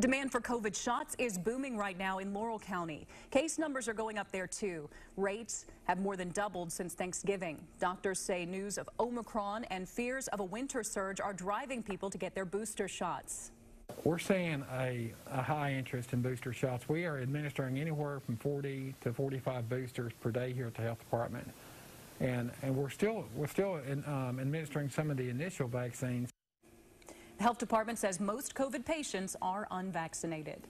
Demand for COVID shots is booming right now in Laurel County. Case numbers are going up there too. Rates have more than doubled since Thanksgiving. Doctors say news of Omicron and fears of a winter surge are driving people to get their booster shots. We're seeing a, a, high interest in booster shots. We are administering anywhere from 40 to 45 boosters per day here at the health department, and and we're still we're still in, um, administering some of the initial vaccines. Health department says most COVID patients are unvaccinated.